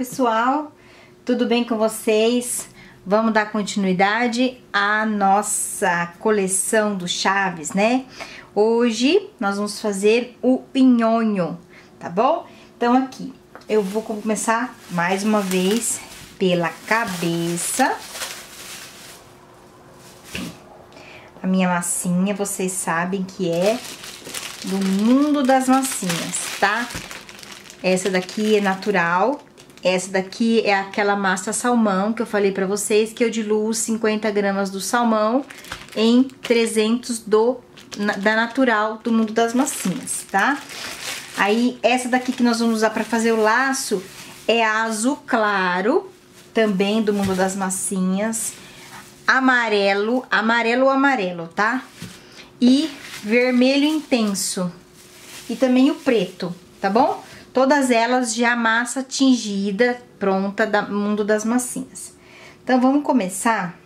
pessoal, tudo bem com vocês? Vamos dar continuidade à nossa coleção do Chaves, né? Hoje nós vamos fazer o pinhonho, tá bom? Então aqui, eu vou começar mais uma vez pela cabeça. A minha massinha, vocês sabem que é do mundo das massinhas, tá? Essa daqui é natural, essa daqui é aquela massa salmão que eu falei pra vocês, que eu diluo 50 gramas do salmão em 300 do, da natural do mundo das massinhas, tá? Aí, essa daqui que nós vamos usar pra fazer o laço é azul claro, também do mundo das massinhas. Amarelo, amarelo amarelo, tá? E vermelho intenso. E também o preto, tá bom? Todas elas já massa tingida, pronta, do mundo das massinhas. Então, vamos começar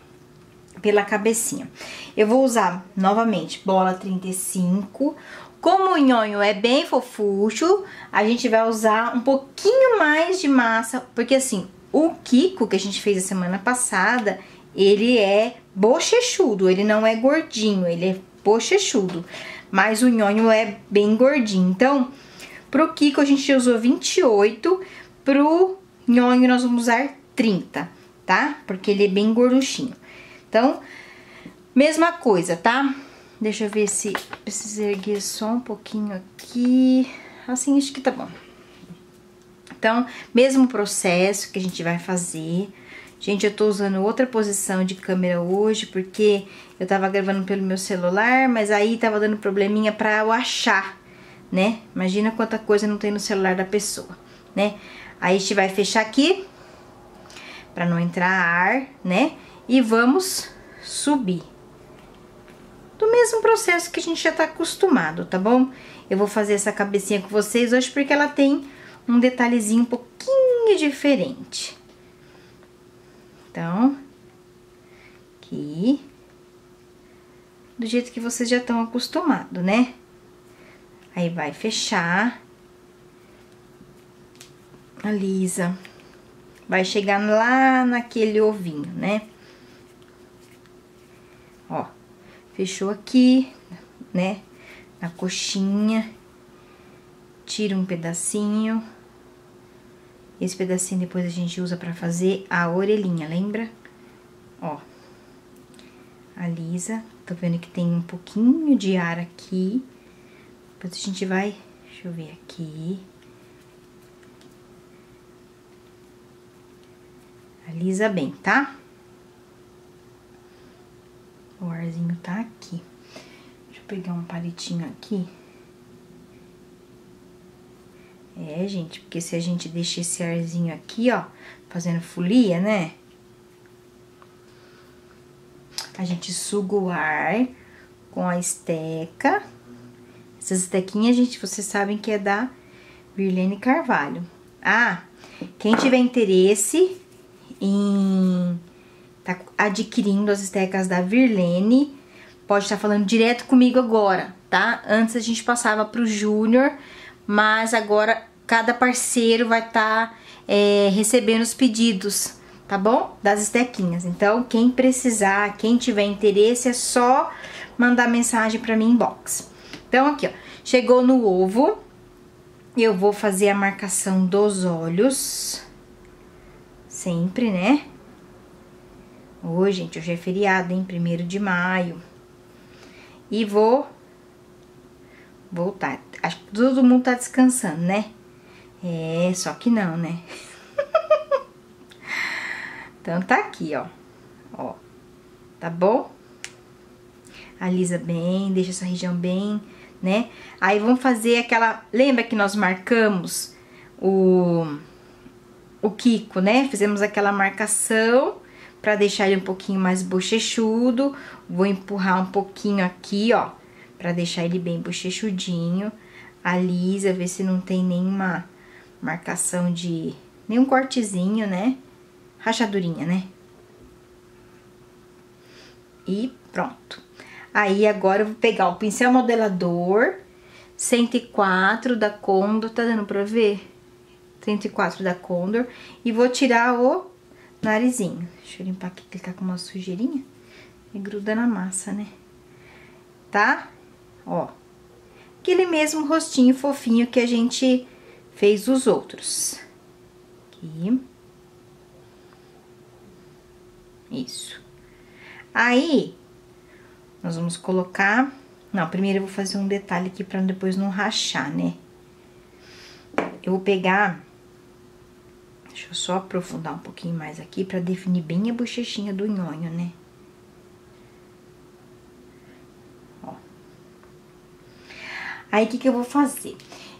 pela cabecinha. Eu vou usar, novamente, bola 35. Como o nhonho é bem fofucho, a gente vai usar um pouquinho mais de massa, porque assim, o Kiko que a gente fez a semana passada, ele é bochechudo, ele não é gordinho, ele é bochechudo. Mas o nhonho é bem gordinho. Então, Pro Kiko a gente usou 28, pro Nhonho nós vamos usar 30, tá? Porque ele é bem gorduchinho. Então, mesma coisa, tá? Deixa eu ver se precisa erguer só um pouquinho aqui. Assim, acho que tá bom. Então, mesmo processo que a gente vai fazer. Gente, eu tô usando outra posição de câmera hoje, porque eu tava gravando pelo meu celular, mas aí tava dando probleminha pra eu achar né? Imagina quanta coisa não tem no celular da pessoa, né? Aí a gente vai fechar aqui, pra não entrar ar, né? E vamos subir. Do mesmo processo que a gente já tá acostumado, tá bom? Eu vou fazer essa cabecinha com vocês hoje porque ela tem um detalhezinho um pouquinho diferente. Então, aqui, do jeito que vocês já estão acostumados, né? Aí vai fechar. Alisa. Vai chegar lá naquele ovinho, né? Ó, fechou aqui, né? Na coxinha. Tira um pedacinho. Esse pedacinho depois a gente usa pra fazer a orelhinha, lembra? Ó. Alisa. Tô vendo que tem um pouquinho de ar aqui. Depois a gente vai, deixa eu ver aqui. Alisa bem, tá? O arzinho tá aqui. Deixa eu pegar um palitinho aqui. É, gente, porque se a gente deixa esse arzinho aqui, ó, fazendo folia, né? A gente suga o ar com a esteca essas estequinhas, gente, vocês sabem que é da Virlene Carvalho. Ah, quem tiver interesse em tá adquirindo as estecas da Virlene, pode estar tá falando direto comigo agora, tá? Antes a gente passava pro Júnior, mas agora cada parceiro vai estar tá, é, recebendo os pedidos, tá bom? Das estequinhas. Então, quem precisar, quem tiver interesse, é só mandar mensagem para mim inbox. Então, aqui, ó, chegou no ovo, eu vou fazer a marcação dos olhos, sempre, né? Hoje, gente, hoje é feriado, hein? Primeiro de maio. E vou voltar. Acho que todo mundo tá descansando, né? É, só que não, né? então, tá aqui, ó. Ó, tá bom? Alisa bem, deixa essa região bem né? Aí vamos fazer aquela... Lembra que nós marcamos o, o Kiko, né? Fizemos aquela marcação pra deixar ele um pouquinho mais bochechudo. Vou empurrar um pouquinho aqui, ó, pra deixar ele bem bochechudinho. Alisa, ver se não tem nenhuma marcação de... Nenhum cortezinho, né? Rachadurinha, né? E pronto. Aí, agora eu vou pegar o pincel modelador 104 da Condo, tá dando pra ver? 104 da Condor. E vou tirar o narizinho. Deixa eu limpar aqui, ele tá com uma sujeirinha. E gruda na massa, né? Tá? Ó. Aquele mesmo rostinho fofinho que a gente fez os outros. Aqui. Isso. Aí, nós vamos colocar... Não, primeiro eu vou fazer um detalhe aqui pra depois não rachar, né? Eu vou pegar... Deixa eu só aprofundar um pouquinho mais aqui pra definir bem a bochechinha do nhonho, né? Ó. Aí, o que que eu vou fazer?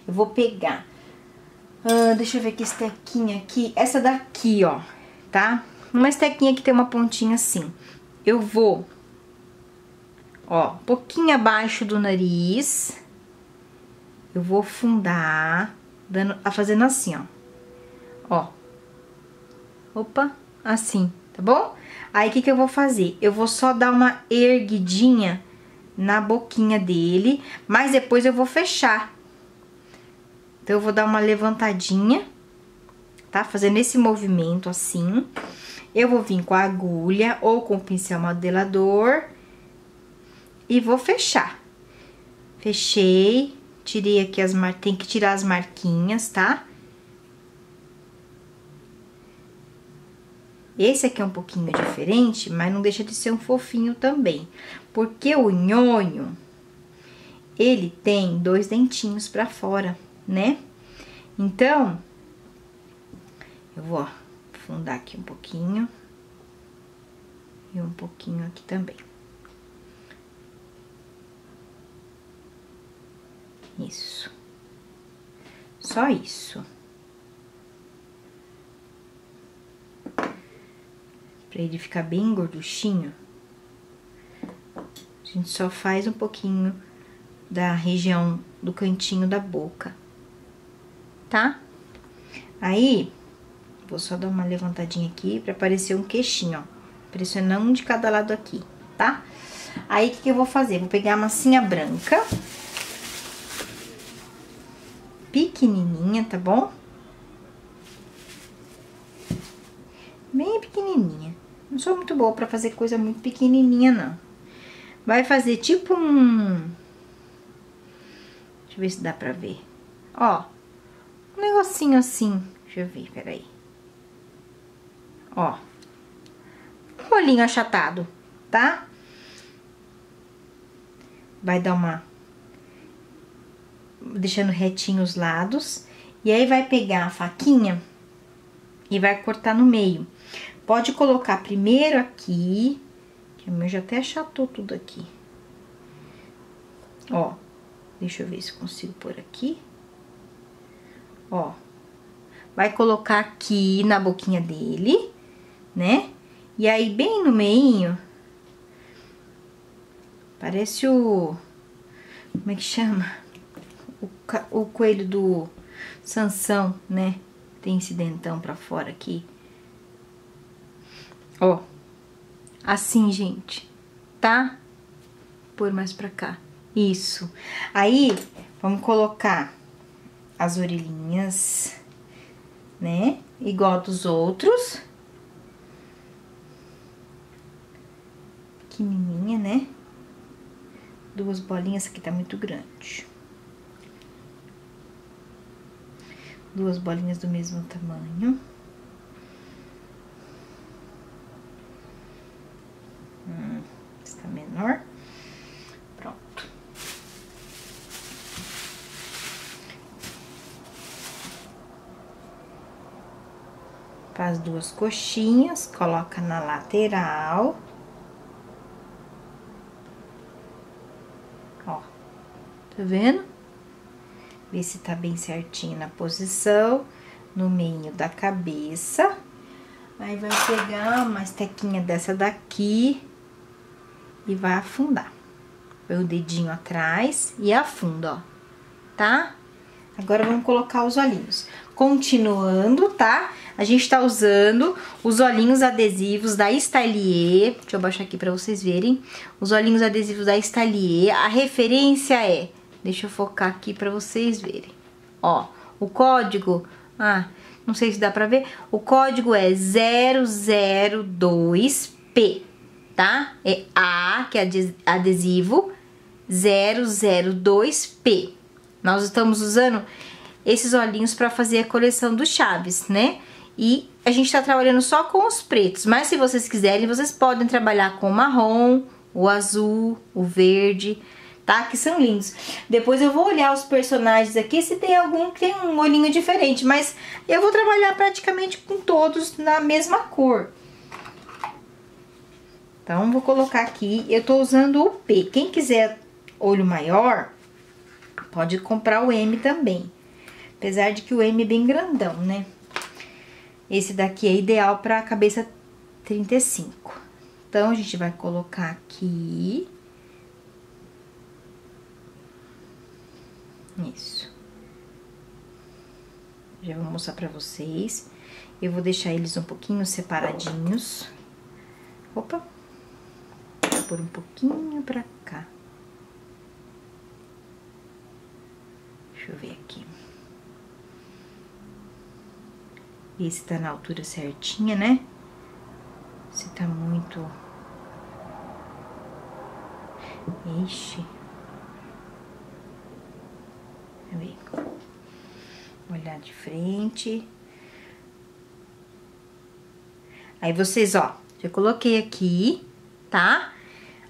Eu vou pegar... Ah, deixa eu ver que estequinha aqui. Essa daqui, ó, tá? Uma estequinha que tem uma pontinha assim. Eu vou, ó, um pouquinho abaixo do nariz. Eu vou fundar, dando, fazendo assim, ó. Ó. Opa, assim, tá bom? Aí, o que que eu vou fazer? Eu vou só dar uma erguidinha na boquinha dele, mas depois eu vou fechar. Então, eu vou dar uma levantadinha, tá? Fazendo esse movimento assim. Eu vou vir com a agulha ou com o pincel modelador e vou fechar. Fechei, tirei aqui as mar... tem que tirar as marquinhas, tá? Esse aqui é um pouquinho diferente, mas não deixa de ser um fofinho também. Porque o nhonho, ele tem dois dentinhos pra fora, né? Então, eu vou aprofundar aqui um pouquinho. E um pouquinho aqui também. Isso. Só isso. Pra ele ficar bem gorduchinho, a gente só faz um pouquinho da região do cantinho da boca, tá? Aí, Vou só dar uma levantadinha aqui pra aparecer um queixinho, ó. Pressionando um de cada lado aqui, tá? Aí, o que, que eu vou fazer? Vou pegar a massinha branca. Pequenininha, tá bom? Bem pequenininha. Não sou muito boa pra fazer coisa muito pequenininha, não. Vai fazer tipo um... Deixa eu ver se dá pra ver. Ó, um negocinho assim. Deixa eu ver, peraí. Ó. Um olhinho achatado, tá? Vai dar uma... Deixando retinho os lados. E aí, vai pegar a faquinha e vai cortar no meio. Pode colocar primeiro aqui, que o meu já até achatou tudo aqui. Ó, deixa eu ver se consigo pôr aqui. Ó, vai colocar aqui na boquinha dele né? E aí, bem no meio, parece o... Como é que chama? O, o coelho do Sansão, né? Tem esse dentão pra fora aqui. Ó, assim, gente, tá? Pôr mais pra cá. Isso. Aí, vamos colocar as orelhinhas, né? Igual dos outros. pequenininha, né? Duas bolinhas, aqui tá muito grande. Duas bolinhas do mesmo tamanho. Hum, está menor. Pronto. Faz duas coxinhas, coloca na lateral. Tá vendo? Ver se tá bem certinho na posição, no meio da cabeça. Aí vai pegar uma estequinha dessa daqui e vai afundar. Põe o dedinho atrás e afunda, ó, tá? Agora vamos colocar os olhinhos. Continuando, tá? A gente tá usando os olhinhos adesivos da Stylier. Deixa eu baixar aqui pra vocês verem. Os olhinhos adesivos da Stylier. A referência é Deixa eu focar aqui para vocês verem. Ó, o código Ah, não sei se dá pra ver. O código é 002P, tá? É A, que é adesivo, 002P. Nós estamos usando esses olhinhos para fazer a coleção do Chaves, né? E a gente tá trabalhando só com os pretos, mas se vocês quiserem, vocês podem trabalhar com o marrom, o azul, o verde, tá? Que são lindos. Depois eu vou olhar os personagens aqui se tem algum que tem um olhinho diferente, mas eu vou trabalhar praticamente com todos na mesma cor. Então, vou colocar aqui, eu tô usando o P. Quem quiser olho maior, pode comprar o M também. Apesar de que o M é bem grandão, né? Esse daqui é ideal para cabeça 35. Então, a gente vai colocar aqui. Isso. Já vou mostrar pra vocês. Eu vou deixar eles um pouquinho separadinhos. Opa. Vou pôr um pouquinho pra cá. Deixa eu ver aqui. Esse tá na altura certinha, né? Se tá muito... Ixi. Ver. Olhar de frente. Aí vocês, ó, já coloquei aqui, tá?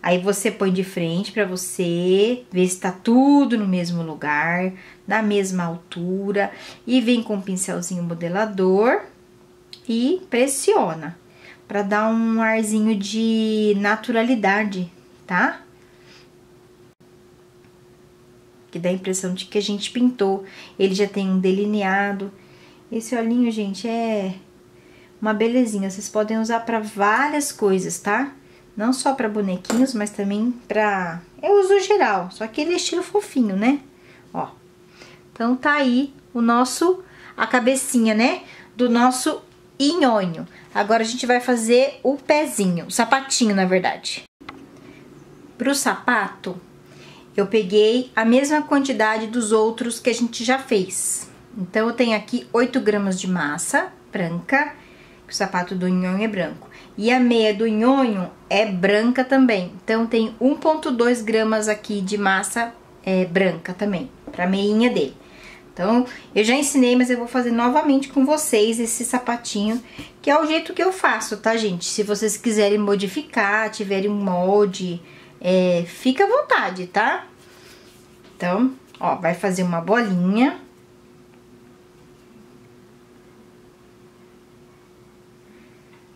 Aí você põe de frente pra você ver se tá tudo no mesmo lugar, na mesma altura. E vem com o pincelzinho modelador e pressiona. Pra dar um arzinho de naturalidade, tá? Que dá a impressão de que a gente pintou. Ele já tem um delineado. Esse olhinho, gente, é uma belezinha. Vocês podem usar para várias coisas, tá? Não só para bonequinhos, mas também para... É uso geral, só que ele é estilo fofinho, né? Ó. Então, tá aí o nosso... A cabecinha, né? Do nosso inhonho. Agora, a gente vai fazer o pezinho, o sapatinho, na verdade. Pro sapato, eu peguei a mesma quantidade dos outros que a gente já fez. Então, eu tenho aqui 8 gramas de massa branca, o sapato do nhonho é branco. E a meia do nhonho é branca também. Então, tem 1,2 gramas aqui de massa é, branca também, pra meinha dele. Então, eu já ensinei, mas eu vou fazer novamente com vocês esse sapatinho, que é o jeito que eu faço, tá, gente? Se vocês quiserem modificar, tiverem um molde é, fica à vontade, tá? Então, ó, vai fazer uma bolinha.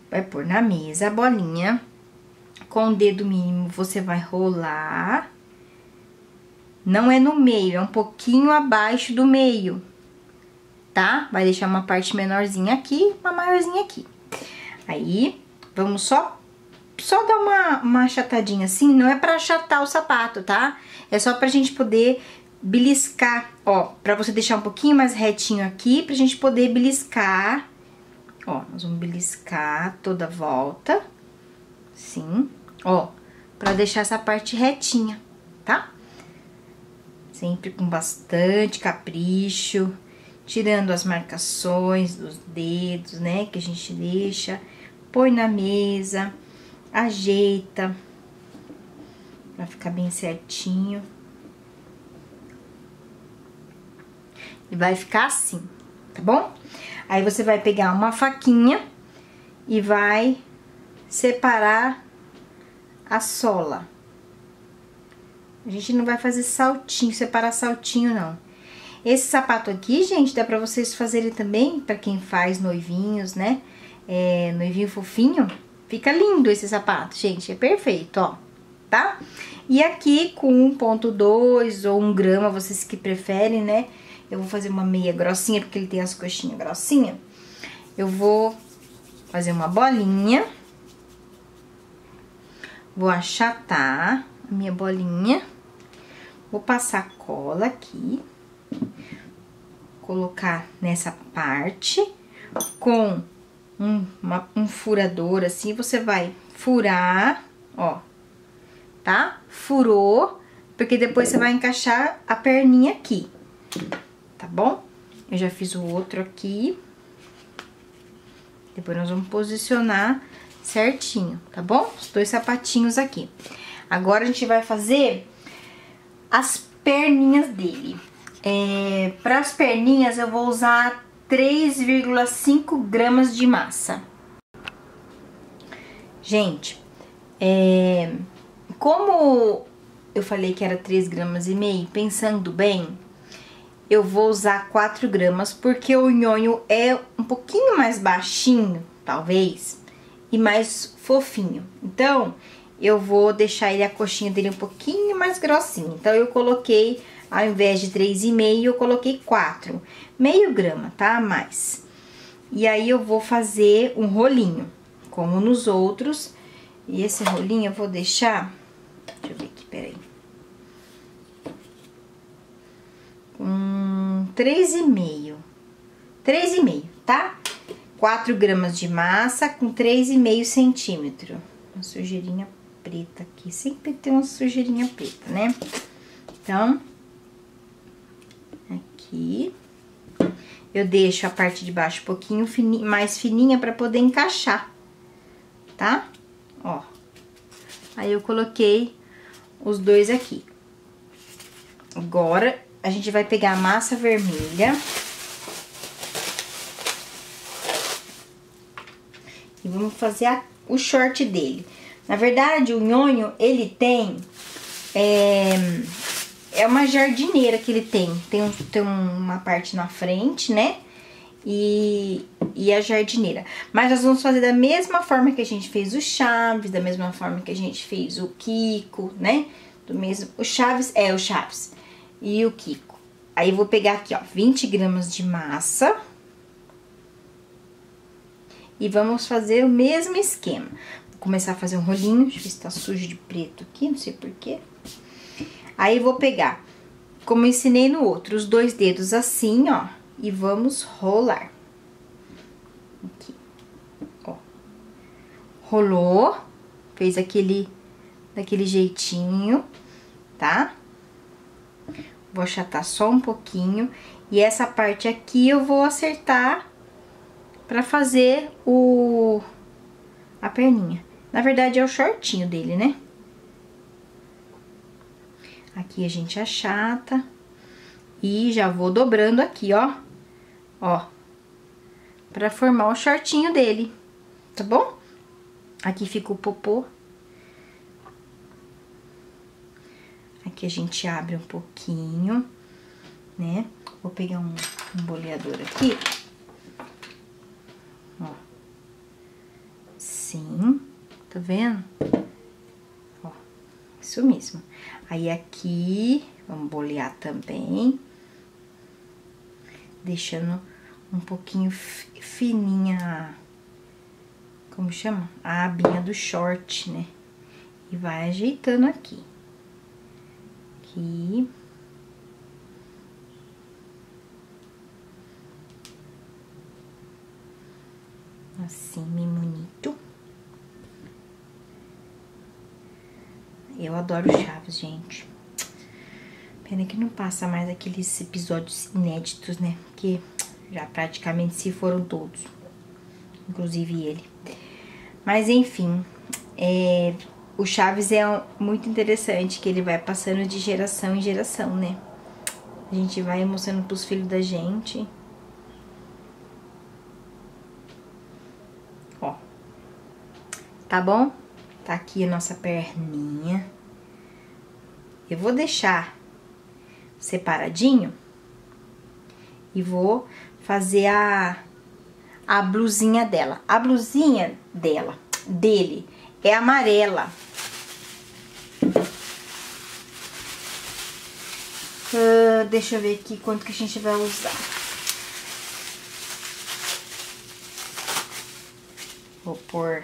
Vai pôr na mesa a bolinha. Com o dedo mínimo, você vai rolar. Não é no meio, é um pouquinho abaixo do meio, tá? Vai deixar uma parte menorzinha aqui, uma maiorzinha aqui. Aí, vamos só só dar uma, uma achatadinha assim, não é pra achatar o sapato, tá? É só pra gente poder beliscar, ó, pra você deixar um pouquinho mais retinho aqui, pra gente poder beliscar. Ó, nós vamos beliscar toda a volta, sim, ó, pra deixar essa parte retinha, tá? Sempre com bastante capricho, tirando as marcações dos dedos, né, que a gente deixa, põe na mesa ajeita pra ficar bem certinho. E vai ficar assim, tá bom? Aí você vai pegar uma faquinha e vai separar a sola. A gente não vai fazer saltinho, separar saltinho não. Esse sapato aqui, gente, dá pra vocês fazerem também, pra quem faz noivinhos, né? É, noivinho fofinho Fica lindo esse sapato, gente, é perfeito, ó, tá? E aqui com 1.2 ou 1 grama, vocês que preferem, né? Eu vou fazer uma meia grossinha, porque ele tem as coxinhas grossinhas. Eu vou fazer uma bolinha. Vou achatar a minha bolinha. Vou passar cola aqui. Colocar nessa parte com um, uma, um furador assim, você vai furar, ó, tá? Furou, porque depois você vai encaixar a perninha aqui, tá bom? Eu já fiz o outro aqui. Depois nós vamos posicionar certinho, tá bom? Os dois sapatinhos aqui. Agora a gente vai fazer as perninhas dele. É, Para as perninhas eu vou usar 3,5 gramas de massa. Gente, é, como eu falei que era 3 gramas e meio, pensando bem, eu vou usar 4 gramas, porque o nhonho é um pouquinho mais baixinho, talvez, e mais fofinho. Então, eu vou deixar ele, a coxinha dele um pouquinho mais grossinha. Então, eu coloquei, ao invés de 3,5, eu coloquei 4. Meio grama, tá? Mais. E aí, eu vou fazer um rolinho, como nos outros. E esse rolinho eu vou deixar... Deixa eu ver aqui, peraí. um, três e meio, três e meio, tá? 4 gramas de massa com três e meio centímetro. Uma sujeirinha preta aqui, sempre tem uma sujeirinha preta, né? Então, aqui, eu deixo a parte de baixo um pouquinho mais fininha para poder encaixar, tá? Ó, aí eu coloquei os dois aqui. Agora, a gente vai pegar a massa vermelha. E vamos fazer a, o short dele. Na verdade, o nhonho, ele tem... É, é uma jardineira que ele tem. Tem, um, tem uma parte na frente, né? E, e a jardineira. Mas nós vamos fazer da mesma forma que a gente fez o Chaves, da mesma forma que a gente fez o Kiko, né? Do mesmo, o Chaves, é o Chaves e o Kiko. Aí, eu vou pegar aqui, ó, 20 gramas de massa. E vamos fazer o mesmo esquema. Vou começar a fazer um rolinho, deixa eu ver se tá sujo de preto aqui, não sei porquê. Aí, vou pegar, como ensinei no outro, os dois dedos assim, ó, e vamos rolar. Aqui, ó. Rolou, fez aquele, daquele jeitinho, tá? Vou achatar só um pouquinho. E essa parte aqui eu vou acertar pra fazer o... a perninha. Na verdade, é o shortinho dele, né? Aqui a gente achata. E já vou dobrando aqui, ó. Ó. Pra formar o shortinho dele, tá bom? Aqui fica o popô. Aqui a gente abre um pouquinho, né? Vou pegar um, um boleador aqui. Ó. Sim, tá vendo? Ó, isso mesmo. Aí aqui, vamos bolear também. Deixando um pouquinho fininha, como chama? A abinha do short, né? E vai ajeitando aqui aqui. Assim, bonito. Eu adoro Chaves, gente. Pena que não passa mais aqueles episódios inéditos, né? Porque já praticamente se foram todos. Inclusive ele. Mas, enfim, é, o Chaves é muito interessante, que ele vai passando de geração em geração, né? A gente vai mostrando pros filhos da gente. Ó. Tá bom? Tá aqui a nossa perninha. Eu vou deixar separadinho e vou fazer a, a blusinha dela. A blusinha dela, dele, é amarela. Uh, deixa eu ver aqui quanto que a gente vai usar. Vou pôr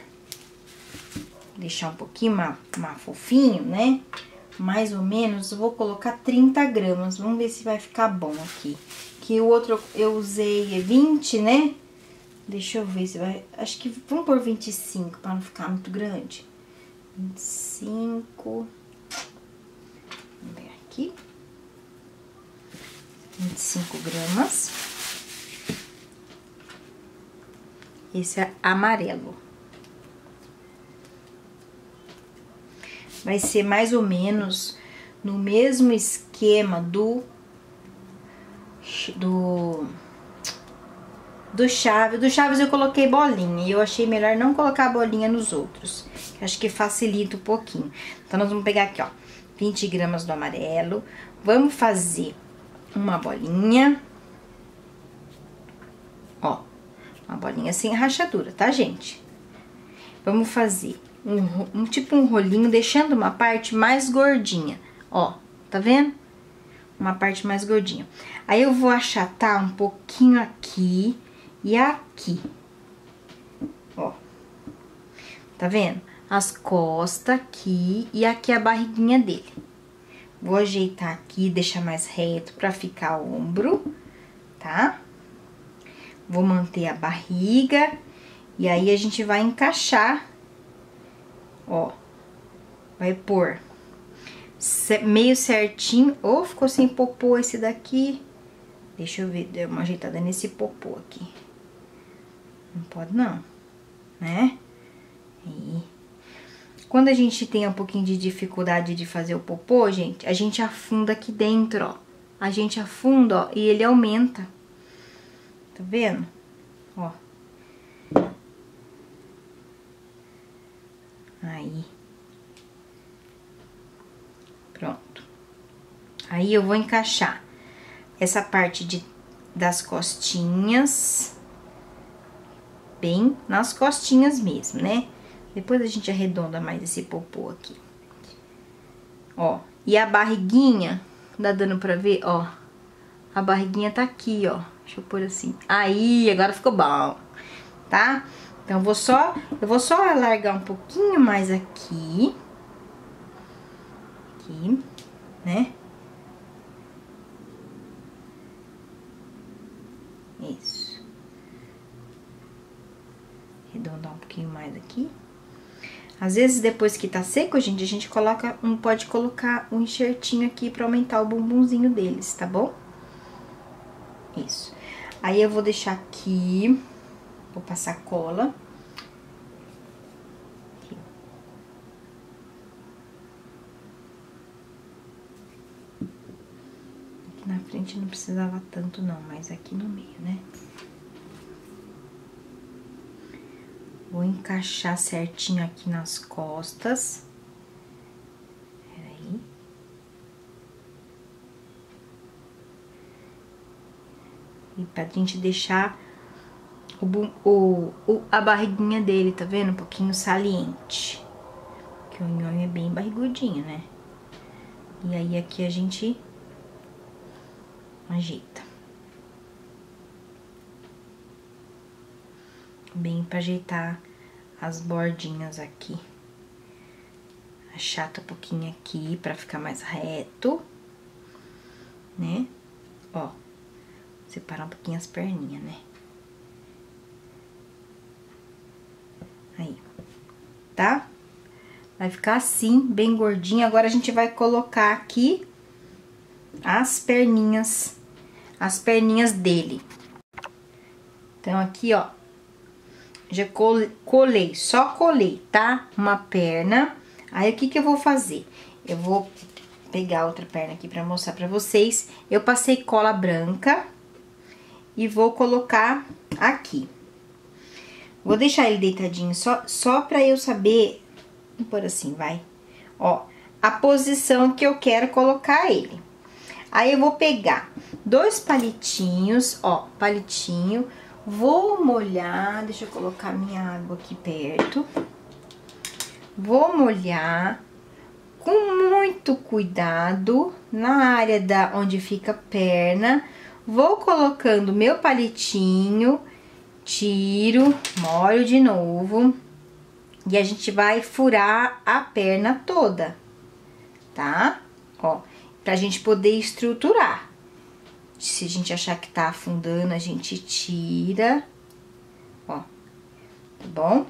deixar um pouquinho mais, mais fofinho, né? Mais ou menos, vou colocar 30 gramas. Vamos ver se vai ficar bom aqui. Que o outro eu usei 20, né? Deixa eu ver se vai... Acho que vamos por 25 para não ficar muito grande. 25... Vamos ver aqui. 25 gramas. Esse é amarelo. Vai ser mais ou menos no mesmo esquema do do do Chaves. Do Chaves eu coloquei bolinha e eu achei melhor não colocar bolinha nos outros. Acho que facilita um pouquinho. Então, nós vamos pegar aqui, ó, 20 gramas do amarelo. Vamos fazer uma bolinha. Ó, uma bolinha sem rachadura, tá, gente? Vamos fazer um, um tipo um rolinho, deixando uma parte mais gordinha. Ó, tá vendo? Uma parte mais gordinha. Aí eu vou achatar um pouquinho aqui e aqui. Ó. Tá vendo? As costas aqui e aqui a barriguinha dele. Vou ajeitar aqui, deixar mais reto pra ficar o ombro, tá? Vou manter a barriga e aí a gente vai encaixar, ó. Vai pôr meio certinho. Ou oh, ficou sem popô esse daqui. Deixa eu ver, deu uma ajeitada nesse popô aqui. Não pode não, né? E quando a gente tem um pouquinho de dificuldade de fazer o popô, gente, a gente afunda aqui dentro, ó. A gente afunda, ó, e ele aumenta. Tá vendo? Ó. Aí. Pronto. Aí eu vou encaixar essa parte de, das costinhas bem nas costinhas mesmo, né? Depois a gente arredonda mais esse popô aqui. Ó, e a barriguinha, dá dando pra ver, ó. A barriguinha tá aqui, ó. Deixa eu pôr assim. Aí, agora ficou bom, tá? Então, vou só, eu vou só alargar um pouquinho mais aqui. Aqui, né? Isso. arredondar um pouquinho mais aqui. Às vezes, depois que tá seco, gente, a gente coloca um, pode colocar um enxertinho aqui pra aumentar o bumbumzinho deles, tá bom? Isso. Aí, eu vou deixar aqui, vou passar cola. Aqui. Aqui na frente não precisava tanto não, mas aqui no meio, né? Vou encaixar certinho aqui nas costas. Peraí. E pra gente deixar o, o, o, a barriguinha dele, tá vendo? Um pouquinho saliente. Porque o nhonho é bem barrigudinho, né? E aí aqui a gente ajeita. bem pra ajeitar as bordinhas aqui. Achata um pouquinho aqui pra ficar mais reto, né? Ó, separar um pouquinho as perninhas, né? Aí, tá? Vai ficar assim, bem gordinho. Agora, a gente vai colocar aqui as perninhas, as perninhas dele. Então, aqui, ó, já colei, só colei, tá? Uma perna. Aí, o que que eu vou fazer? Eu vou pegar outra perna aqui pra mostrar pra vocês. Eu passei cola branca e vou colocar aqui. Vou deixar ele deitadinho só, só pra eu saber... Vou pôr assim, vai. Ó, a posição que eu quero colocar ele. Aí, eu vou pegar dois palitinhos, ó, palitinho Vou molhar, deixa eu colocar minha água aqui perto. Vou molhar com muito cuidado na área da onde fica a perna. Vou colocando meu palitinho, tiro, molho de novo. E a gente vai furar a perna toda, tá? Ó, pra gente poder estruturar. Se a gente achar que tá afundando, a gente tira. Ó, tá bom?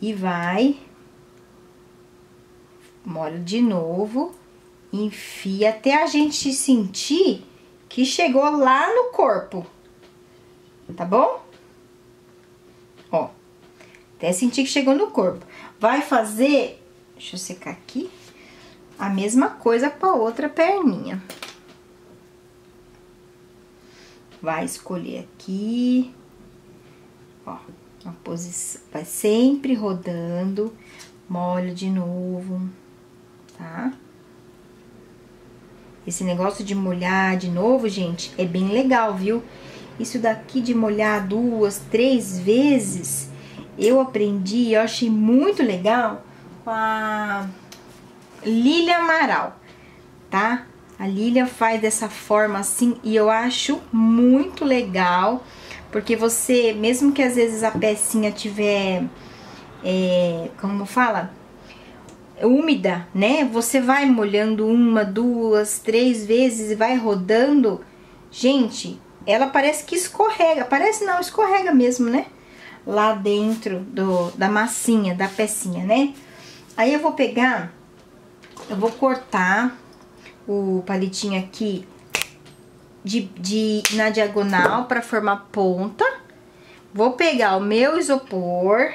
E vai. Molha de novo. Enfia até a gente sentir que chegou lá no corpo. Tá bom? Até sentir que chegou no corpo. Vai fazer, deixa eu secar aqui, a mesma coisa com a outra perninha. Vai escolher aqui, ó, uma posição, vai sempre rodando, molha de novo, tá? Esse negócio de molhar de novo, gente, é bem legal, viu? Isso daqui de molhar duas, três vezes, eu aprendi, eu achei muito legal com a Lilia Amaral, tá? A Lilia faz dessa forma assim e eu acho muito legal, porque você, mesmo que às vezes a pecinha tiver, é, como fala? Úmida, né? Você vai molhando uma, duas, três vezes e vai rodando. Gente, ela parece que escorrega, parece não, escorrega mesmo, né? Lá dentro do, da massinha, da pecinha, né? Aí eu vou pegar, eu vou cortar o palitinho aqui de, de na diagonal para formar ponta. Vou pegar o meu isopor,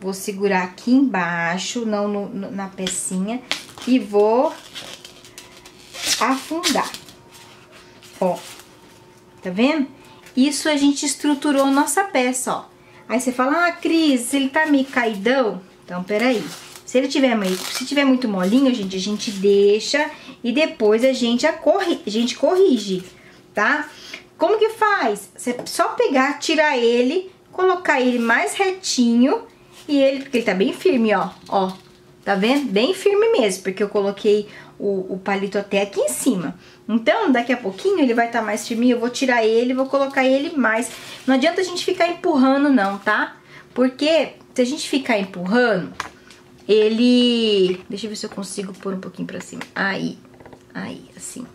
vou segurar aqui embaixo, não no, no, na pecinha, e vou afundar. Ó, tá vendo? Isso a gente estruturou nossa peça, ó. Aí você fala, ah, Cris, ele tá meio caidão. Então, peraí. Se ele tiver meio, se tiver muito molinho, gente, a gente deixa e depois a gente, a, corri, a gente corrige, tá? Como que faz? Você só pegar, tirar ele, colocar ele mais retinho e ele, porque ele tá bem firme, ó, ó. Tá vendo? Bem firme mesmo, porque eu coloquei o, o palito até aqui em cima. Então, daqui a pouquinho ele vai estar tá mais firme, eu vou tirar ele, vou colocar ele mais. Não adianta a gente ficar empurrando não, tá? Porque se a gente ficar empurrando, ele... Deixa eu ver se eu consigo pôr um pouquinho pra cima. Aí, aí, assim.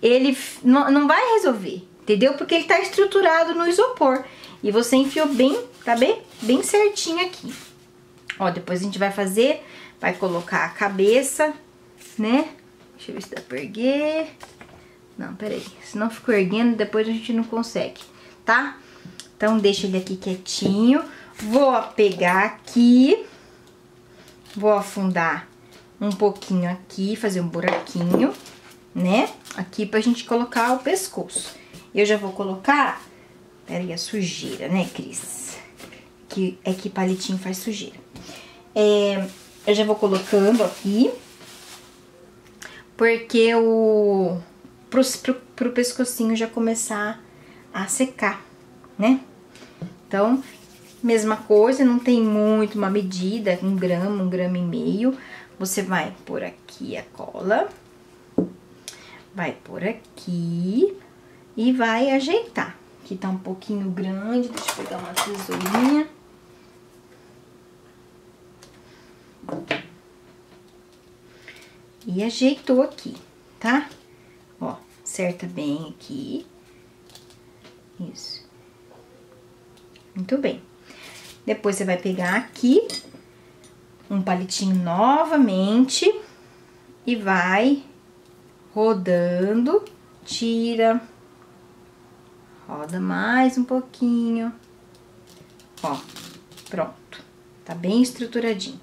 Ele não, não vai resolver, entendeu? Porque ele tá estruturado no isopor. E você enfiou bem, tá bem? Bem certinho aqui. Ó, depois a gente vai fazer, vai colocar a cabeça, né? Deixa eu ver se dá pra erguer. Não, peraí. Se não ficou erguendo, depois a gente não consegue, tá? Então, deixa ele aqui quietinho. Vou pegar aqui Vou afundar um pouquinho aqui, fazer um buraquinho, né? Aqui pra gente colocar o pescoço. Eu já vou colocar... Pera aí, a sujeira, né, Cris? Que é que palitinho faz sujeira. É, eu já vou colocando aqui. Porque o... Pro, pro, pro pescocinho já começar a secar, né? Então, Mesma coisa, não tem muito uma medida, um grama, um grama e meio. Você vai por aqui a cola, vai por aqui e vai ajeitar. Aqui tá um pouquinho grande, deixa eu pegar uma tesourinha. E ajeitou aqui, tá? Ó, acerta bem aqui. Isso. Muito bem. Depois você vai pegar aqui um palitinho novamente e vai rodando, tira, roda mais um pouquinho, ó, pronto, tá bem estruturadinho.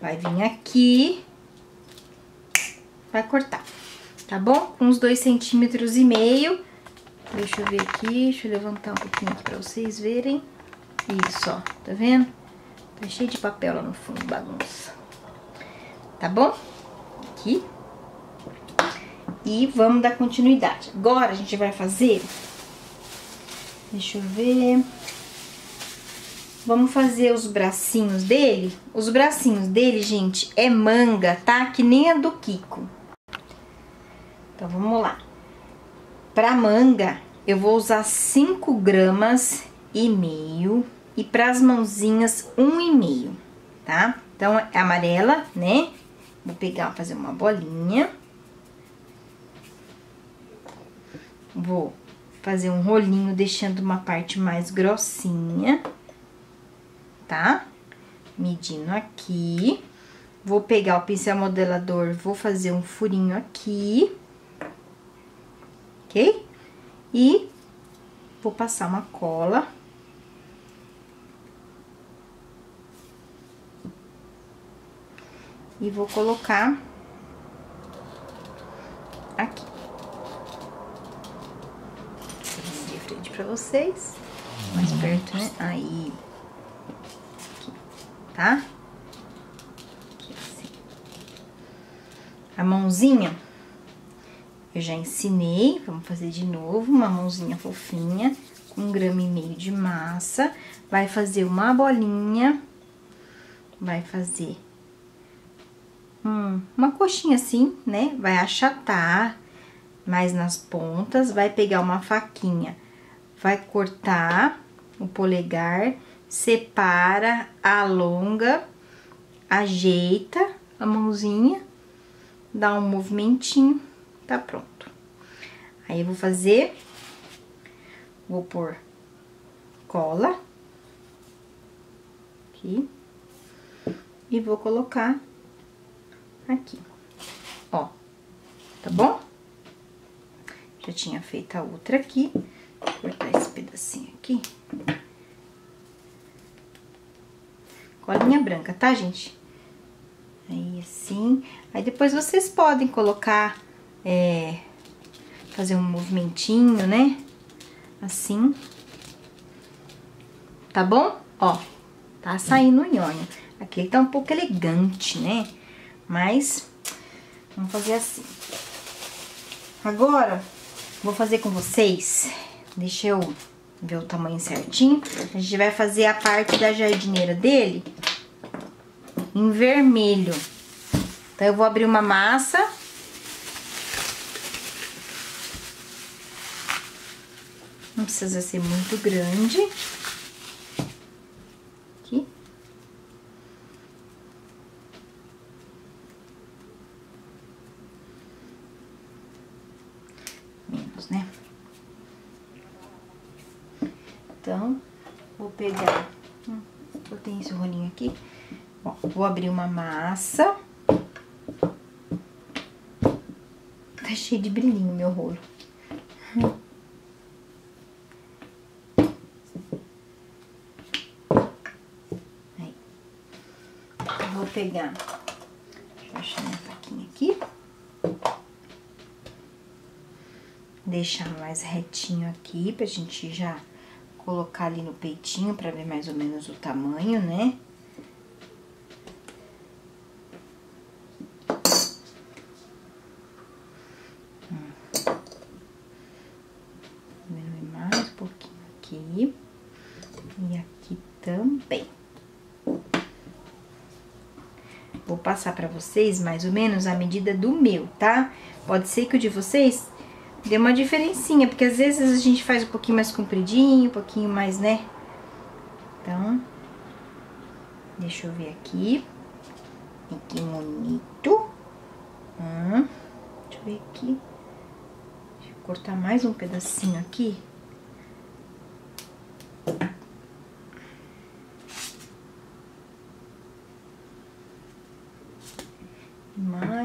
Vai vir aqui, vai cortar, tá bom? Uns dois centímetros e meio, deixa eu ver aqui, deixa eu levantar um pouquinho aqui pra vocês verem. Isso, ó, tá vendo? Tá cheio de papel lá no fundo, bagunça. Tá bom? Aqui. E vamos dar continuidade. Agora a gente vai fazer... Deixa eu ver... Vamos fazer os bracinhos dele. Os bracinhos dele, gente, é manga, tá? Que nem a do Kiko. Então, vamos lá. Pra manga, eu vou usar 5 gramas e meio e para as mãozinhas um e meio, tá? Então, é amarela, né? Vou pegar, fazer uma bolinha. Vou fazer um rolinho, deixando uma parte mais grossinha, tá? Medindo aqui. Vou pegar o pincel modelador, vou fazer um furinho aqui, ok? E vou passar uma cola. E vou colocar aqui. De frente pra vocês. Mais uhum. perto, né? Aí. Aqui, tá? Aqui assim. A mãozinha eu já ensinei. Vamos fazer de novo. Uma mãozinha fofinha, com um grama e meio de massa. Vai fazer uma bolinha. Vai fazer hum, uma coxinha assim, né? Vai achatar mais nas pontas, vai pegar uma faquinha, vai cortar o polegar, separa, alonga, ajeita a mãozinha, dá um movimentinho, tá pronto. Aí eu vou fazer, vou pôr cola aqui e vou colocar aqui, ó, tá bom? Já tinha feito a outra aqui, vou cortar esse pedacinho aqui. Colinha branca, tá, gente? Aí, assim. Aí, depois vocês podem colocar, é, fazer um movimentinho, né? Assim. Tá bom? Ó, tá saindo o nhonho. Aqui ele tá um pouco elegante, né? Mas, vamos fazer assim. Agora, vou fazer com vocês, deixa eu ver o tamanho certinho. A gente vai fazer a parte da jardineira dele em vermelho. Então, eu vou abrir uma massa. Não precisa ser muito grande. pegar... Hum, eu tenho esse rolinho aqui. Vou abrir uma massa. Tá cheio de brilhinho meu rolo. Aí. Eu vou pegar... Deixa eu achar minha faquinha aqui. Deixar mais retinho aqui pra gente já colocar ali no peitinho para ver mais ou menos o tamanho, né? Diminuir mais um pouquinho aqui. E aqui também. Vou passar para vocês mais ou menos a medida do meu, tá? Pode ser que o de vocês Deu uma diferencinha, porque às vezes a gente faz um pouquinho mais compridinho, um pouquinho mais, né? Então, deixa eu ver aqui. Que bonito. Hum, deixa eu ver aqui. Deixa eu cortar mais um pedacinho aqui.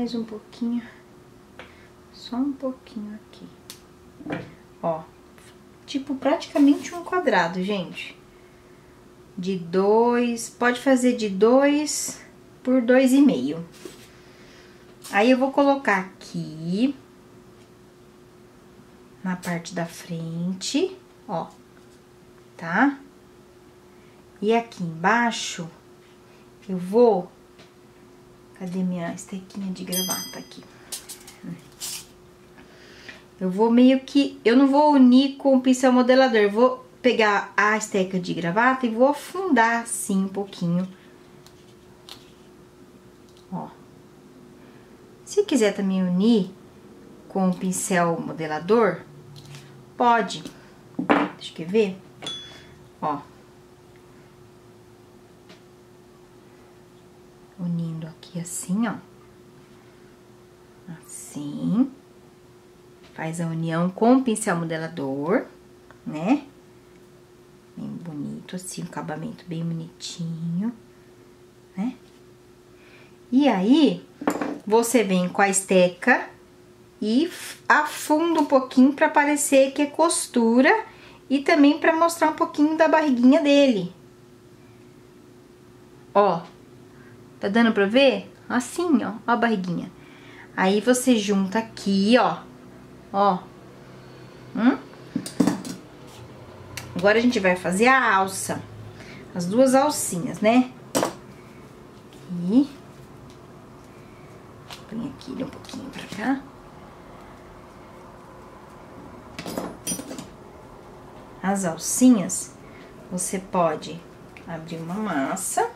Mais um pouquinho só um pouquinho aqui. Ó, tipo praticamente um quadrado, gente. De dois, pode fazer de dois por dois e meio. Aí eu vou colocar aqui na parte da frente, ó, tá? E aqui embaixo eu vou... Cadê minha estequinha de gravata aqui? Eu vou meio que... Eu não vou unir com o pincel modelador. Eu vou pegar a esteca de gravata e vou afundar assim um pouquinho. Ó. Se quiser também unir com o pincel modelador, pode. Deixa eu ver. Ó. Unindo aqui assim, ó. Assim. Faz a união com o pincel modelador, né? Bem bonito, assim, um acabamento bem bonitinho, né? E aí, você vem com a esteca e afunda um pouquinho para parecer que é costura e também para mostrar um pouquinho da barriguinha dele. Ó, tá dando pra ver? assim, ó, ó a barriguinha. Aí você junta aqui, ó, ó. Hum? Agora a gente vai fazer a alça, as duas alcinhas, né? E põe aqui um pouquinho pra cá. As alcinhas, você pode abrir uma massa.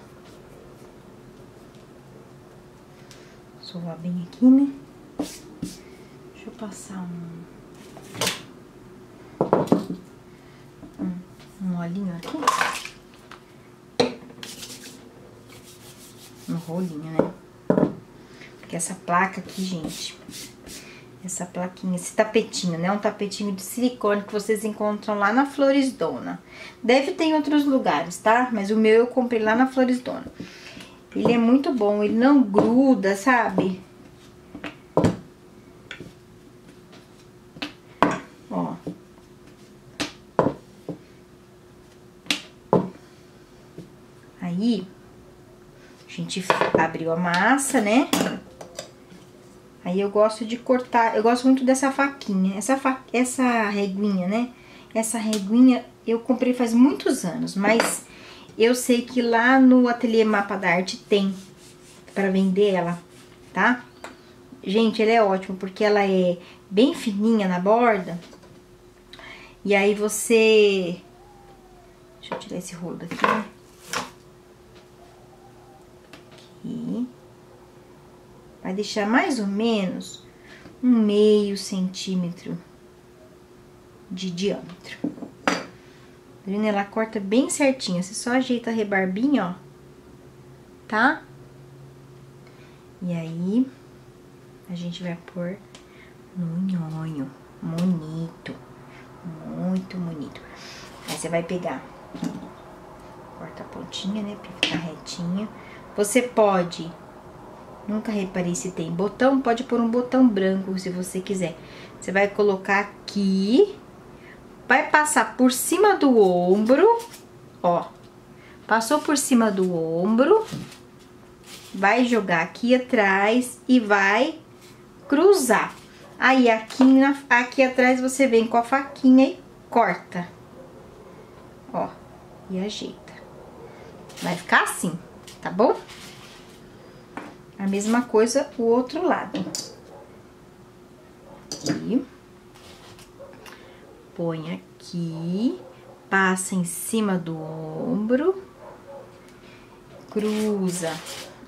Sovar bem aqui, né? Deixa eu passar um... Um, um aqui. Um rolinho, né? Porque essa placa aqui, gente, essa plaquinha, esse tapetinho, né? Um tapetinho de silicone que vocês encontram lá na Flores Dona. Deve ter em outros lugares, tá? Mas o meu eu comprei lá na Flores Dona. Ele é muito bom, ele não gruda, sabe? Ó. Aí, a gente abriu a massa, né? Aí eu gosto de cortar, eu gosto muito dessa faquinha, essa, fa, essa reguinha, né? Essa reguinha eu comprei faz muitos anos, mas eu sei que lá no ateliê Mapa da Arte tem para vender ela, tá? Gente, ela é ótima porque ela é bem fininha na borda. E aí você... Deixa eu tirar esse rolo daqui? Aqui vai deixar mais ou menos um meio centímetro de diâmetro. Tá vendo? Ela corta bem certinho, você só ajeita a rebarbinha, ó, tá? E aí, a gente vai pôr no nhonho, bonito, muito bonito. Aí você vai pegar, corta a pontinha, né, pra ficar retinho. Você pode Nunca reparei se tem botão, pode pôr um botão branco se você quiser. Você vai colocar aqui, vai passar por cima do ombro, ó. Passou por cima do ombro, vai jogar aqui atrás e vai cruzar. Aí aqui, na, aqui atrás você vem com a faquinha e corta. Ó, e ajeita. Vai ficar assim, tá bom? A mesma coisa o outro lado. Aqui. Põe aqui, passa em cima do ombro, cruza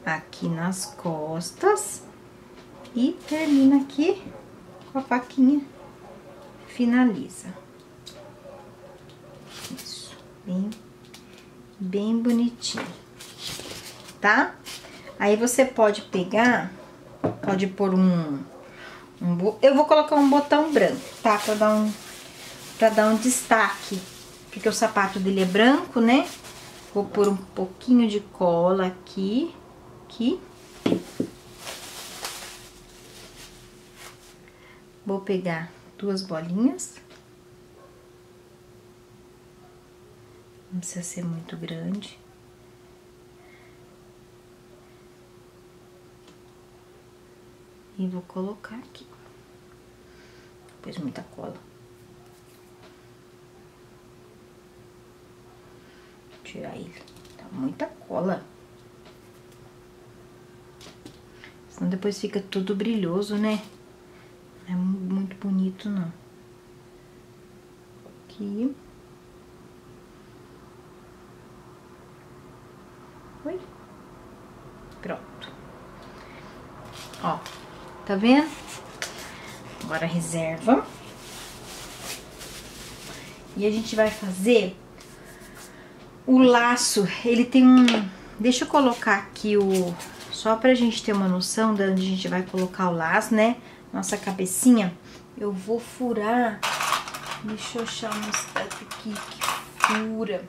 aqui nas costas e termina aqui com a faquinha, finaliza. Isso, bem, bem bonitinho, tá? Aí você pode pegar, pode pôr um, um eu vou colocar um botão branco, tá? Pra dar um, pra dar um destaque, porque o sapato dele é branco, né? Vou pôr um pouquinho de cola aqui, aqui. Vou pegar duas bolinhas. Não precisa ser muito grande. E vou colocar aqui. Depois muita cola. Tirar ele. Tá muita cola. Senão depois fica tudo brilhoso, né? Não é muito bonito, não. Aqui. Oi. Pronto. Ó. Tá vendo? Agora reserva. E a gente vai fazer o laço. Ele tem um... Deixa eu colocar aqui o... Só pra gente ter uma noção de onde a gente vai colocar o laço, né? Nossa cabecinha. Eu vou furar... Deixa eu achar uma espécie aqui que fura.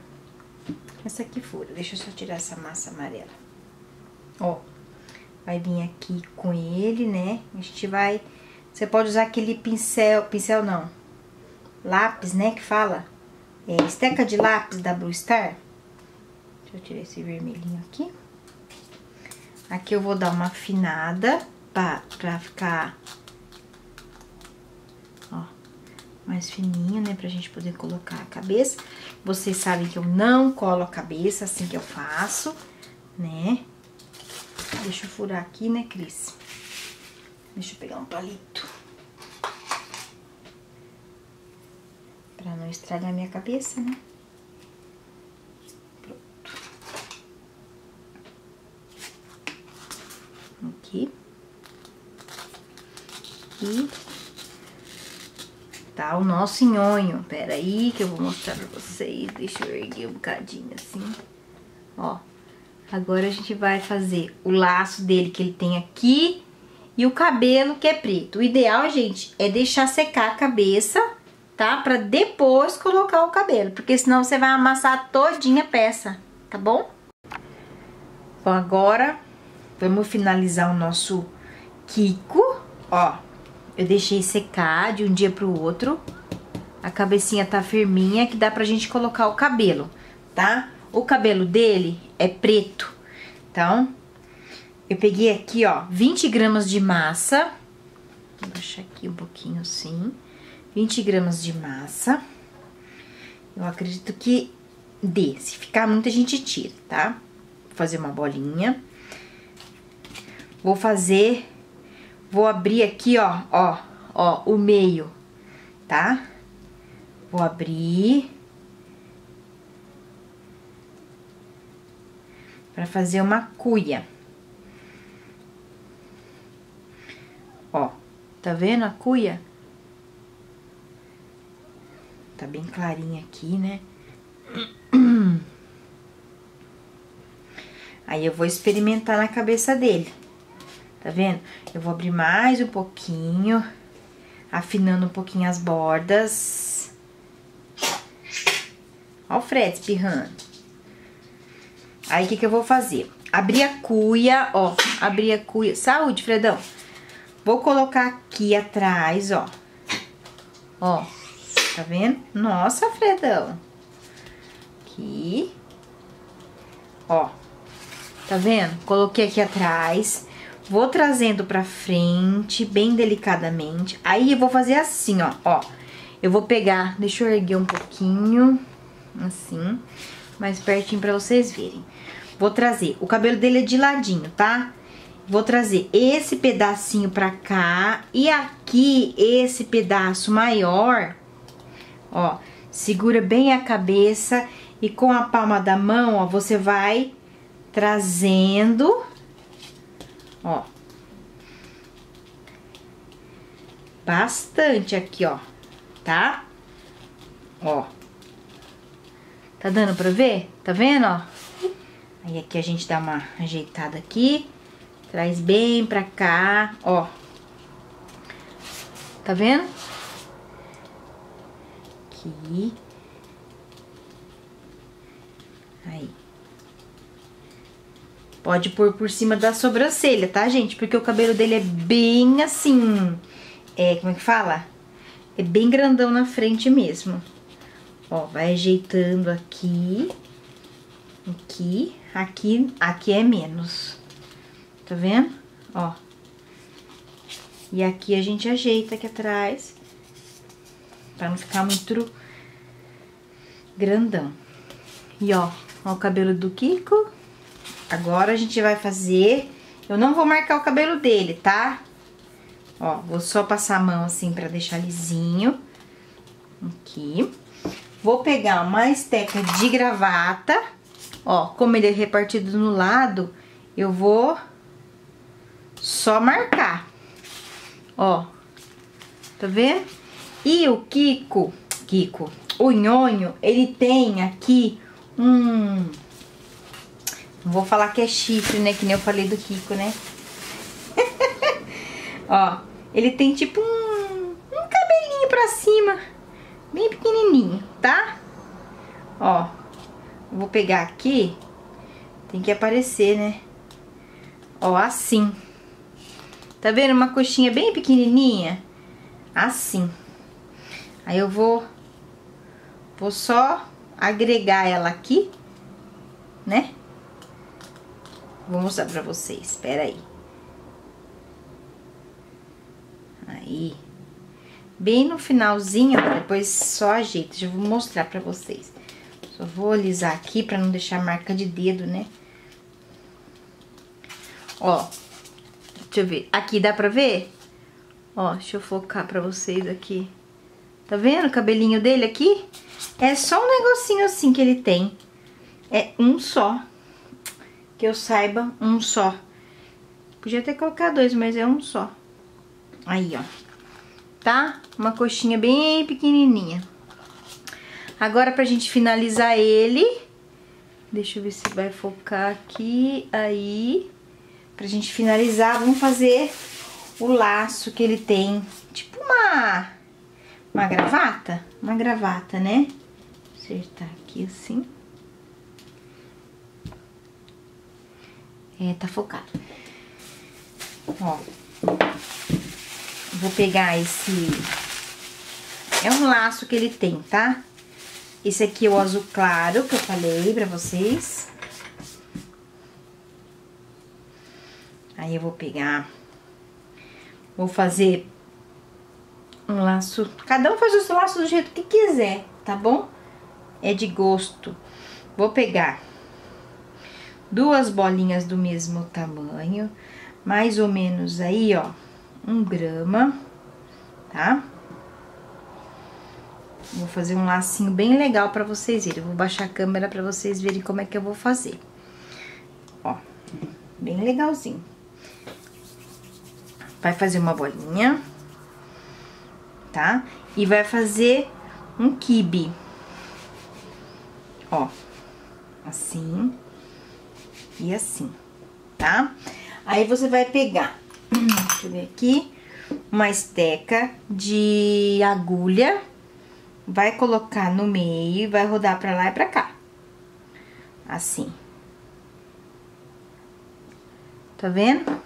Essa aqui fura. Deixa eu só tirar essa massa amarela. Ó vai vir aqui com ele, né? A gente vai... Você pode usar aquele pincel... Pincel não. Lápis, né? Que fala. É, esteca de lápis da Blue Star. Deixa eu tirar esse vermelhinho aqui. Aqui eu vou dar uma afinada pra, pra ficar, ó, mais fininho, né? Pra gente poder colocar a cabeça. Vocês sabem que eu não colo a cabeça assim que eu faço, né? Deixa eu furar aqui, né, Cris? Deixa eu pegar um palito. Pra não estragar minha cabeça, né? Pronto. Aqui. E tá o nosso nhonho. Pera aí que eu vou mostrar pra vocês. Deixa eu erguer um bocadinho assim. Ó. Agora a gente vai fazer o laço dele que ele tem aqui e o cabelo que é preto. O ideal, gente, é deixar secar a cabeça, tá? Pra depois colocar o cabelo, porque senão você vai amassar todinha a peça, tá bom? Bom, agora vamos finalizar o nosso Kiko, ó. Eu deixei secar de um dia pro outro. A cabecinha tá firminha, que dá pra gente colocar o cabelo, tá? O cabelo dele é preto. Então, eu peguei aqui, ó, 20 gramas de massa. Vou baixar aqui um pouquinho assim. 20 gramas de massa. Eu acredito que dê. Se ficar muito, a gente tira, tá? Vou fazer uma bolinha. Vou fazer... Vou abrir aqui, ó, ó, ó, o meio, tá? Vou abrir... para fazer uma cuia. Ó, tá vendo a cuia? Tá bem clarinha aqui, né? Aí eu vou experimentar na cabeça dele. Tá vendo? Eu vou abrir mais um pouquinho, afinando um pouquinho as bordas. Ó o Fred espirrando. Aí, o que que eu vou fazer? Abrir a cuia, ó, abrir a cuia. Saúde, Fredão. Vou colocar aqui atrás, ó. Ó, tá vendo? Nossa, Fredão. Aqui. Ó, tá vendo? Coloquei aqui atrás. Vou trazendo pra frente, bem delicadamente. Aí, eu vou fazer assim, ó, ó. Eu vou pegar, deixa eu erguer um pouquinho, assim, mais pertinho pra vocês verem. Vou trazer, o cabelo dele é de ladinho, tá? Vou trazer esse pedacinho pra cá e aqui esse pedaço maior, ó, segura bem a cabeça e com a palma da mão, ó, você vai trazendo, ó, bastante aqui, ó, tá? Ó, tá dando pra ver? Tá vendo, ó? Aí aqui a gente dá uma ajeitada aqui, traz bem pra cá, ó. Tá vendo? Aqui. Aí. Pode pôr por cima da sobrancelha, tá, gente? Porque o cabelo dele é bem assim, é, como é que fala? É bem grandão na frente mesmo. Ó, vai ajeitando aqui, aqui, Aqui, aqui é menos. Tá vendo? Ó. E aqui a gente ajeita aqui atrás. Pra não ficar muito grandão. E ó, ó o cabelo do Kiko. Agora a gente vai fazer... Eu não vou marcar o cabelo dele, tá? Ó, vou só passar a mão assim pra deixar lisinho. Aqui. Vou pegar uma esteca de gravata Ó, como ele é repartido no lado, eu vou só marcar. Ó, tá vendo? E o Kiko, Kiko, o nhonho, ele tem aqui um... Não vou falar que é chifre, né? Que nem eu falei do Kiko, né? Ó, ele tem tipo um, um cabelinho pra cima, bem pequenininho, tá? Ó, Vou pegar aqui, tem que aparecer, né? Ó, assim. Tá vendo? Uma coxinha bem pequenininha. Assim. Aí eu vou, vou só agregar ela aqui, né? Vou mostrar pra vocês, espera aí. Aí. Bem no finalzinho, depois só ajeita. Já vou mostrar pra vocês. Só vou alisar aqui pra não deixar marca de dedo, né? Ó, deixa eu ver. Aqui dá pra ver? Ó, deixa eu focar pra vocês aqui. Tá vendo o cabelinho dele aqui? É só um negocinho assim que ele tem. É um só. Que eu saiba, um só. Podia ter colocado dois, mas é um só. Aí, ó. Tá? Uma coxinha bem pequenininha. Agora, pra gente finalizar ele... Deixa eu ver se vai focar aqui. Aí... Pra gente finalizar, vamos fazer o laço que ele tem. Tipo uma... Uma gravata? Uma gravata, né? Acertar aqui assim. É, tá focado. Ó. Vou pegar esse... É um laço que ele tem, tá? Esse aqui é o azul claro, que eu falei pra vocês. Aí eu vou pegar... Vou fazer um laço... Cada um faz o seu laço do jeito que quiser, tá bom? É de gosto. Vou pegar duas bolinhas do mesmo tamanho, mais ou menos aí, ó, um grama, tá? Vou fazer um lacinho bem legal pra vocês verem. Vou baixar a câmera pra vocês verem como é que eu vou fazer. Ó, bem legalzinho. Vai fazer uma bolinha, tá? E vai fazer um quibe. Ó, assim assim, tá? Aí você vai pegar, deixa eu ver aqui, uma esteca de agulha, vai colocar no meio e vai rodar pra lá e pra cá. Assim. Tá vendo?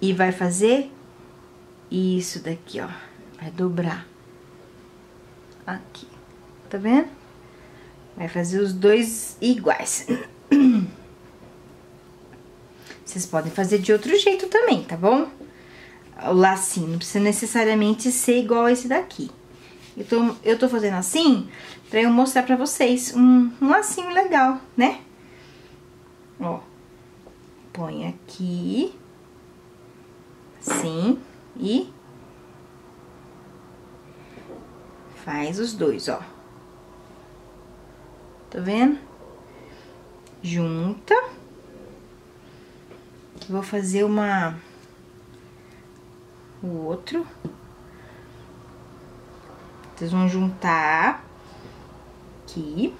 E vai fazer isso daqui, ó. Vai dobrar. Aqui. Tá vendo? Vai fazer os dois iguais. Vocês podem fazer de outro jeito também, tá bom? O lacinho não precisa necessariamente ser igual a esse daqui. Eu tô, eu tô fazendo assim pra eu mostrar pra vocês um, um lacinho legal, né? Ó, põe aqui, assim, e faz os dois, ó. Tá vendo? Junta. Vou fazer uma... O outro. Vocês vão juntar aqui.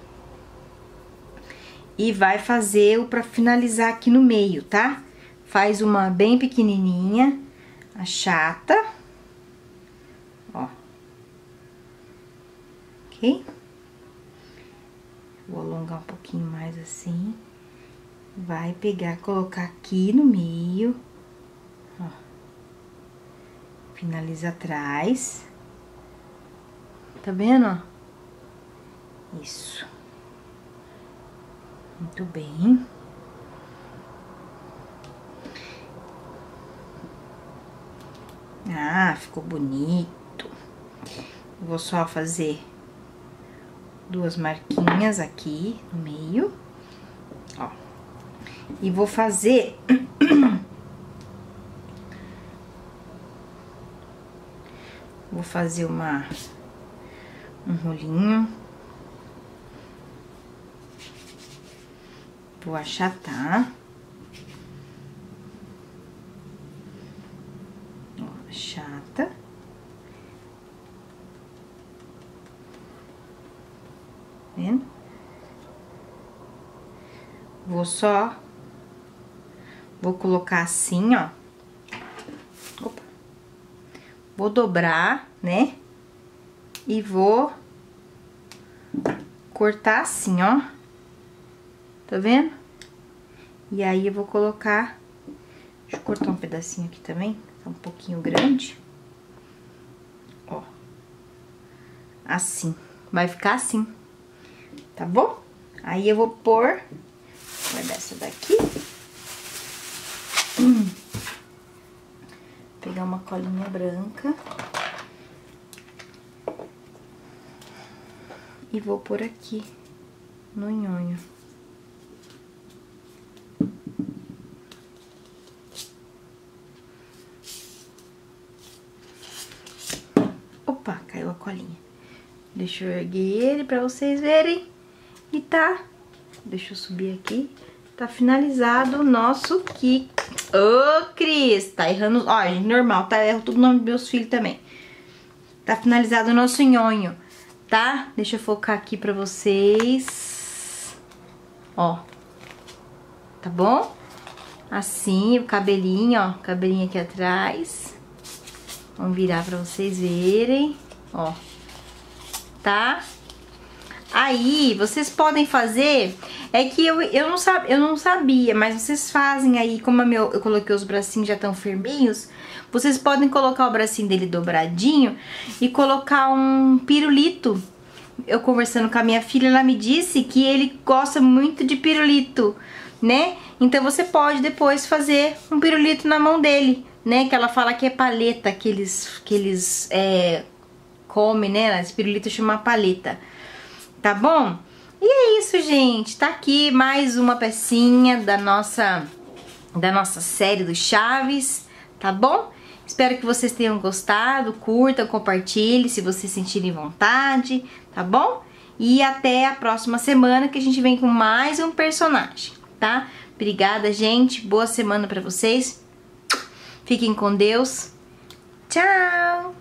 E vai fazer o pra finalizar aqui no meio, tá? Faz uma bem pequenininha, achata. Ó. Ok? Vou alongar um pouquinho mais assim vai pegar, colocar aqui no meio, ó. Finaliza atrás. Tá vendo, ó? Isso. Muito bem. Ah, ficou bonito. Vou só fazer duas marquinhas aqui no meio. E vou fazer... vou fazer uma... Um rolinho. Vou achatar. Ó, achata. Vendo? Vou só colocar assim, ó. Opa. Vou dobrar, né? E vou cortar assim, ó. Tá vendo? E aí eu vou colocar... Deixa eu cortar um pedacinho aqui também, tá um pouquinho grande. Ó. Assim. Vai ficar assim. Tá bom? Aí eu vou pôr... Vou guardar essa daqui. Pegar uma colinha branca. E vou por aqui no nhonho. Opa, caiu a colinha. Deixa eu erguer ele pra vocês verem. E tá, deixa eu subir aqui. Tá finalizado o nosso kit. Ô, Cris, tá errando. Ó, gente, normal, tá? Erro tudo o nome dos meus filhos também. Tá finalizado o nosso nhonho, tá? Deixa eu focar aqui pra vocês. Ó. Tá bom? Assim, o cabelinho, ó. Cabelinho aqui atrás. Vamos virar pra vocês verem. Ó. Tá? Aí, vocês podem fazer... É que eu, eu, não, sab, eu não sabia, mas vocês fazem aí, como meu, eu coloquei os bracinhos já tão firminhos, vocês podem colocar o bracinho dele dobradinho e colocar um pirulito. Eu conversando com a minha filha, ela me disse que ele gosta muito de pirulito, né? Então você pode depois fazer um pirulito na mão dele, né? Que ela fala que é paleta que eles, que eles é, comem, né? Esse pirulito chama paleta tá bom? E é isso, gente. Tá aqui mais uma pecinha da nossa, da nossa série do Chaves, tá bom? Espero que vocês tenham gostado, curta, compartilhe se vocês sentirem vontade, tá bom? E até a próxima semana que a gente vem com mais um personagem, tá? Obrigada, gente. Boa semana pra vocês. Fiquem com Deus. Tchau!